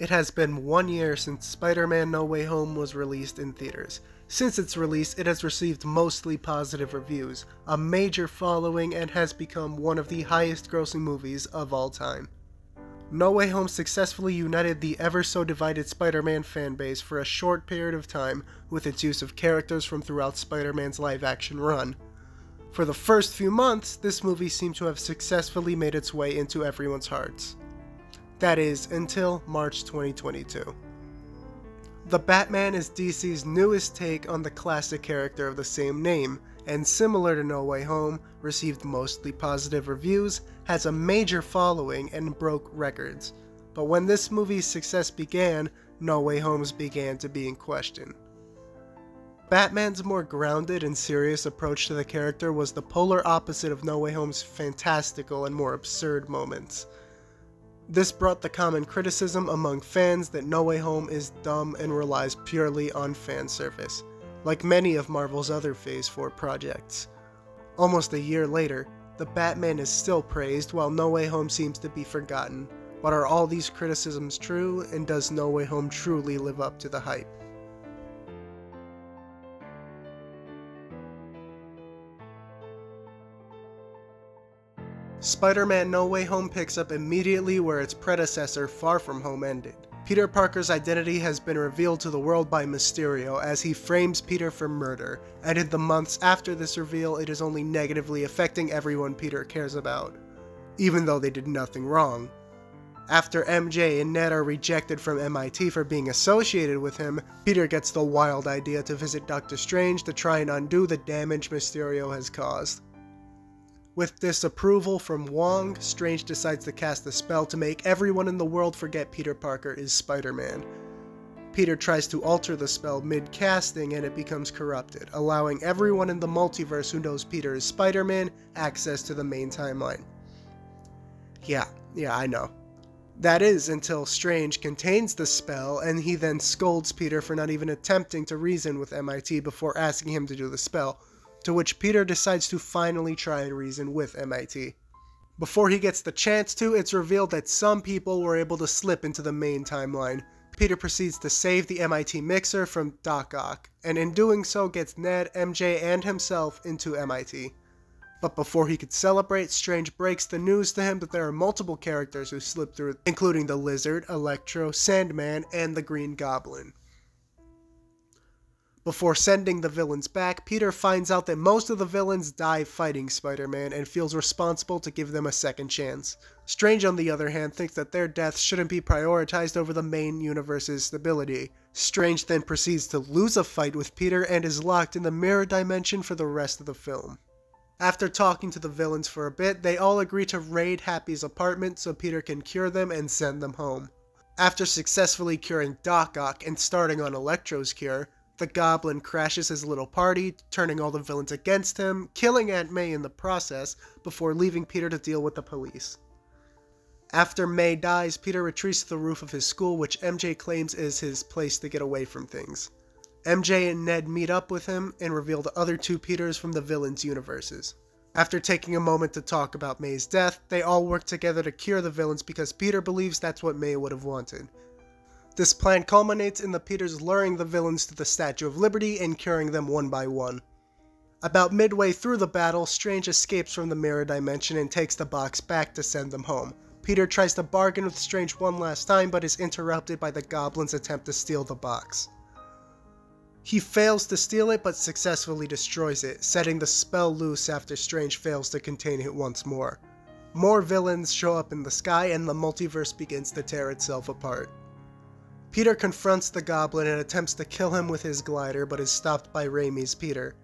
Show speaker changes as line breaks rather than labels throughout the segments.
It has been one year since Spider Man No Way Home was released in theaters. Since its release, it has received mostly positive reviews, a major following, and has become one of the highest grossing movies of all time. No Way Home successfully united the ever so divided Spider Man fanbase for a short period of time with its use of characters from throughout Spider Man's live action run. For the first few months, this movie seemed to have successfully made its way into everyone's hearts. That is, until March 2022. The Batman is DC's newest take on the classic character of the same name, and similar to No Way Home, received mostly positive reviews, has a major following, and broke records. But when this movie's success began, No Way Home's began to be in question. Batman's more grounded and serious approach to the character was the polar opposite of No Way Home's fantastical and more absurd moments. This brought the common criticism among fans that No Way Home is dumb and relies purely on fan service, like many of Marvel's other Phase 4 projects. Almost a year later, the Batman is still praised while No Way Home seems to be forgotten. But are all these criticisms true, and does No Way Home truly live up to the hype? Spider-Man No Way Home picks up immediately where its predecessor Far From Home ended. Peter Parker's identity has been revealed to the world by Mysterio as he frames Peter for murder, and in the months after this reveal it is only negatively affecting everyone Peter cares about, even though they did nothing wrong. After MJ and Ned are rejected from MIT for being associated with him, Peter gets the wild idea to visit Doctor Strange to try and undo the damage Mysterio has caused. With disapproval from Wong, Strange decides to cast a spell to make everyone in the world forget Peter Parker is Spider-Man. Peter tries to alter the spell mid-casting and it becomes corrupted, allowing everyone in the multiverse who knows Peter is Spider-Man access to the main timeline. Yeah, yeah, I know. That is until Strange contains the spell and he then scolds Peter for not even attempting to reason with MIT before asking him to do the spell, to which Peter decides to finally try and reason with MIT. Before he gets the chance to, it's revealed that some people were able to slip into the main timeline. Peter proceeds to save the MIT mixer from Doc Ock, and in doing so gets Ned, MJ, and himself into MIT. But before he could celebrate, Strange breaks the news to him that there are multiple characters who slipped through, including the Lizard, Electro, Sandman, and the Green Goblin. Before sending the villains back, Peter finds out that most of the villains die fighting Spider-Man and feels responsible to give them a second chance. Strange, on the other hand, thinks that their deaths shouldn't be prioritized over the main universe's stability. Strange then proceeds to lose a fight with Peter and is locked in the mirror dimension for the rest of the film. After talking to the villains for a bit, they all agree to raid Happy's apartment so Peter can cure them and send them home. After successfully curing Doc Ock and starting on Electro's cure, the Goblin crashes his little party, turning all the villains against him, killing Aunt May in the process, before leaving Peter to deal with the police. After May dies, Peter retreats to the roof of his school, which MJ claims is his place to get away from things. MJ and Ned meet up with him and reveal the other two Peters from the villains' universes. After taking a moment to talk about May's death, they all work together to cure the villains because Peter believes that's what May would have wanted. This plan culminates in the Peters luring the villains to the Statue of Liberty and curing them one by one. About midway through the battle, Strange escapes from the mirror dimension and takes the box back to send them home. Peter tries to bargain with Strange one last time but is interrupted by the Goblin's attempt to steal the box. He fails to steal it but successfully destroys it, setting the spell loose after Strange fails to contain it once more. More villains show up in the sky and the multiverse begins to tear itself apart. Peter confronts the Goblin and attempts to kill him with his glider, but is stopped by Raimi's Peter.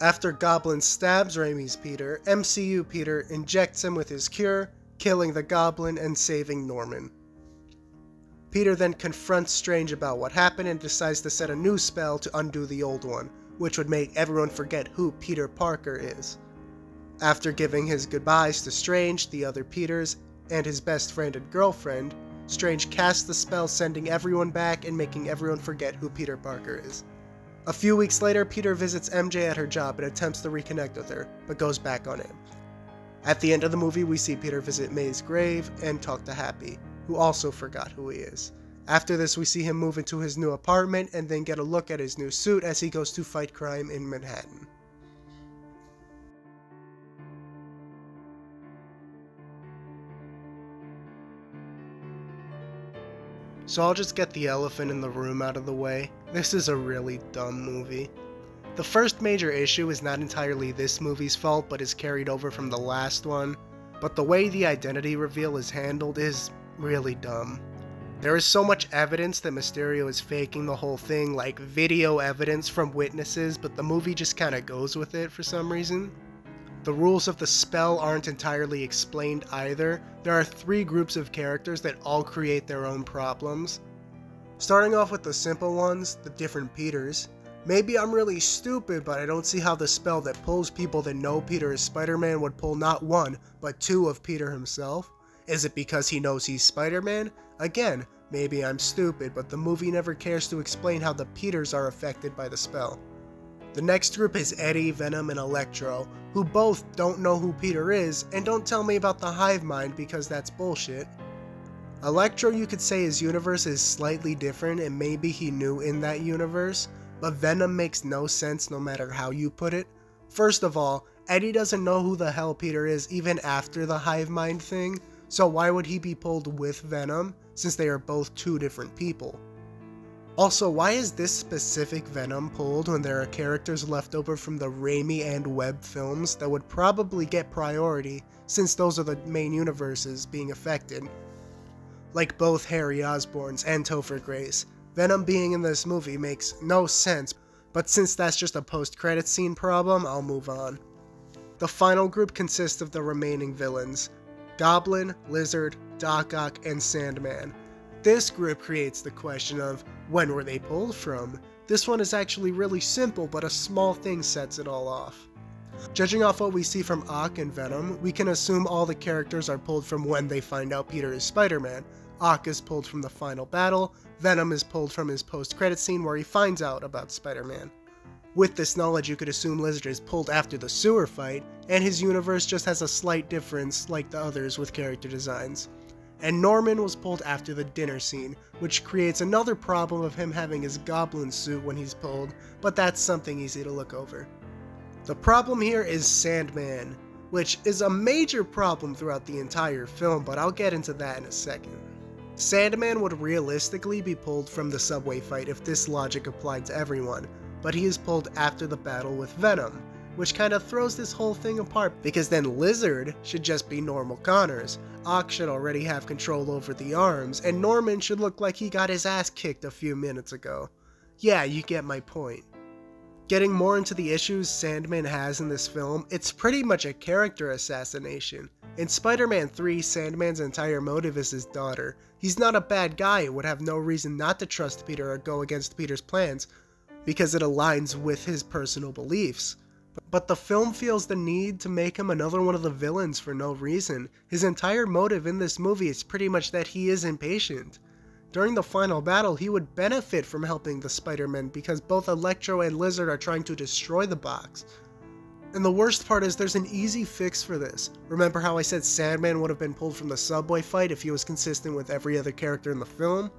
After Goblin stabs Raimi's Peter, MCU Peter injects him with his cure, killing the Goblin and saving Norman. Peter then confronts Strange about what happened and decides to set a new spell to undo the old one, which would make everyone forget who Peter Parker is. After giving his goodbyes to Strange, the other Peters, and his best friend and girlfriend, Strange casts the spell sending everyone back and making everyone forget who Peter Parker is. A few weeks later, Peter visits MJ at her job and attempts to reconnect with her, but goes back on it. At the end of the movie, we see Peter visit May's grave and talk to Happy, who also forgot who he is. After this, we see him move into his new apartment and then get a look at his new suit as he goes to fight crime in Manhattan. So I'll just get the elephant in the room out of the way. This is a really dumb movie. The first major issue is not entirely this movie's fault, but is carried over from the last one. But the way the identity reveal is handled is really dumb. There is so much evidence that Mysterio is faking the whole thing, like video evidence from witnesses, but the movie just kinda goes with it for some reason. The rules of the spell aren't entirely explained either. There are three groups of characters that all create their own problems. Starting off with the simple ones, the different Peters. Maybe I'm really stupid, but I don't see how the spell that pulls people that know Peter is Spider-Man would pull not one, but two of Peter himself. Is it because he knows he's Spider-Man? Again, maybe I'm stupid, but the movie never cares to explain how the Peters are affected by the spell. The next group is Eddie, Venom, and Electro, who both don't know who Peter is and don't tell me about the hive mind because that's bullshit. Electro, you could say his universe is slightly different and maybe he knew in that universe, but Venom makes no sense no matter how you put it. First of all, Eddie doesn't know who the hell Peter is even after the hive mind thing, so why would he be pulled with Venom since they are both two different people? Also, why is this specific Venom pulled when there are characters left over from the Raimi and Webb films that would probably get priority since those are the main universes being affected? Like both Harry Osborns and Topher Grace, Venom being in this movie makes no sense, but since that's just a post-credit scene problem, I'll move on. The final group consists of the remaining villains, Goblin, Lizard, Doc Ock, and Sandman, this group creates the question of when were they pulled from? This one is actually really simple, but a small thing sets it all off. Judging off what we see from Ock and Venom, we can assume all the characters are pulled from when they find out Peter is Spider-Man. Ock is pulled from the final battle, Venom is pulled from his post-credit scene where he finds out about Spider-Man. With this knowledge, you could assume Lizard is pulled after the sewer fight, and his universe just has a slight difference like the others with character designs and Norman was pulled after the dinner scene, which creates another problem of him having his goblin suit when he's pulled, but that's something easy to look over. The problem here is Sandman, which is a major problem throughout the entire film, but I'll get into that in a second. Sandman would realistically be pulled from the subway fight if this logic applied to everyone, but he is pulled after the battle with Venom, which kind of throws this whole thing apart because then Lizard should just be normal Connors, Ock should already have control over the arms, and Norman should look like he got his ass kicked a few minutes ago. Yeah, you get my point. Getting more into the issues Sandman has in this film, it's pretty much a character assassination. In Spider-Man 3, Sandman's entire motive is his daughter. He's not a bad guy and would have no reason not to trust Peter or go against Peter's plans, because it aligns with his personal beliefs. But the film feels the need to make him another one of the villains for no reason. His entire motive in this movie is pretty much that he is impatient. During the final battle, he would benefit from helping the Spider-Men because both Electro and Lizard are trying to destroy the box. And the worst part is there's an easy fix for this. Remember how I said Sandman would have been pulled from the subway fight if he was consistent with every other character in the film?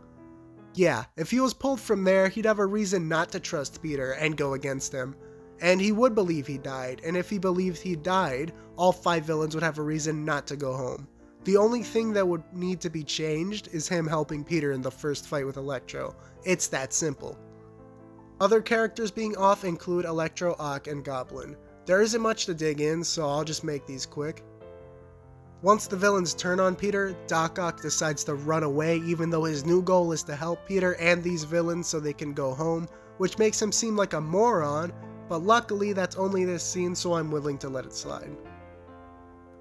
Yeah, if he was pulled from there, he'd have a reason not to trust Peter and go against him. And he would believe he died, and if he believed he died, all five villains would have a reason not to go home. The only thing that would need to be changed is him helping Peter in the first fight with Electro. It's that simple. Other characters being off include Electro, Ock, and Goblin. There isn't much to dig in, so I'll just make these quick. Once the villains turn on Peter, Doc Ock decides to run away even though his new goal is to help Peter and these villains so they can go home, which makes him seem like a moron, but luckily that's only this scene so I'm willing to let it slide.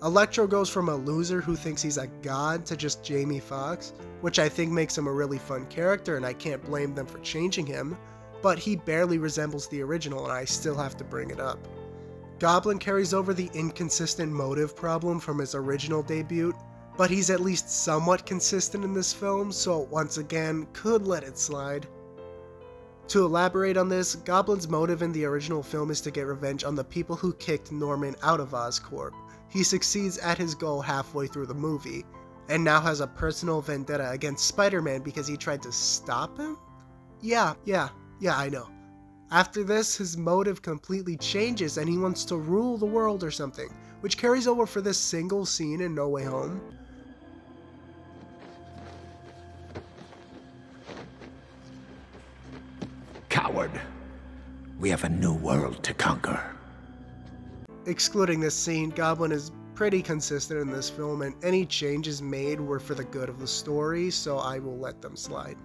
Electro goes from a loser who thinks he's a god to just Jamie Foxx, which I think makes him a really fun character and I can't blame them for changing him, but he barely resembles the original and I still have to bring it up. Goblin carries over the inconsistent motive problem from his original debut, but he's at least somewhat consistent in this film, so once again, could let it slide. To elaborate on this, Goblin's motive in the original film is to get revenge on the people who kicked Norman out of Oscorp. He succeeds at his goal halfway through the movie. and now has a personal vendetta against Spider Man because he tried to stop him? Yeah, yeah, yeah, I know. After this, his motive completely changes and he wants to rule the world or something, which carries over for this single scene in No Way Home.
We have a new world to conquer.
Excluding this scene, Goblin is pretty consistent in this film, and any changes made were for the good of the story, so I will let them slide.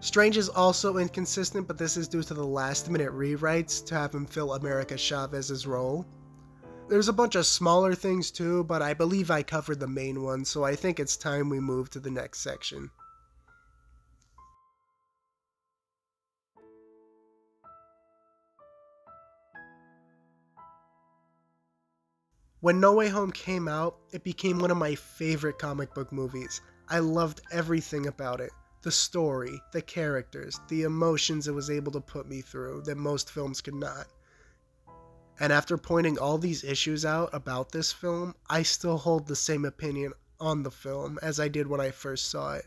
Strange is also inconsistent, but this is due to the last minute rewrites to have him fill America Chavez's role. There's a bunch of smaller things too, but I believe I covered the main ones, so I think it's time we move to the next section. When No Way Home came out, it became one of my favorite comic book movies. I loved everything about it the story, the characters, the emotions it was able to put me through that most films could not. And after pointing all these issues out about this film, I still hold the same opinion on the film as I did when I first saw it.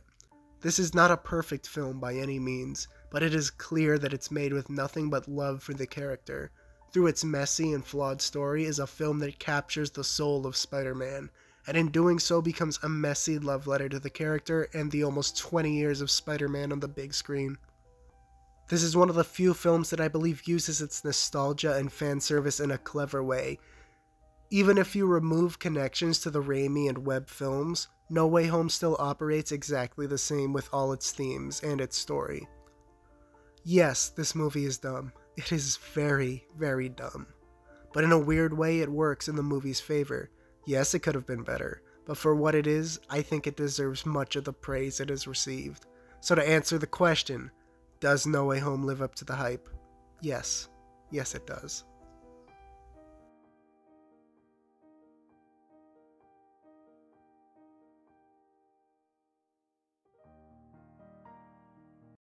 This is not a perfect film by any means, but it is clear that it's made with nothing but love for the character. Through its messy and flawed story is a film that captures the soul of Spider-Man and in doing so becomes a messy love letter to the character and the almost 20 years of Spider Man on the big screen. This is one of the few films that I believe uses its nostalgia and fan service in a clever way. Even if you remove connections to the Raimi and Webb films, No Way Home still operates exactly the same with all its themes and its story. Yes, this movie is dumb. It is very, very dumb. But in a weird way, it works in the movie's favor Yes, it could have been better, but for what it is, I think it deserves much of the praise it has received. So to answer the question, does No Way Home live up to the hype? Yes. Yes, it does.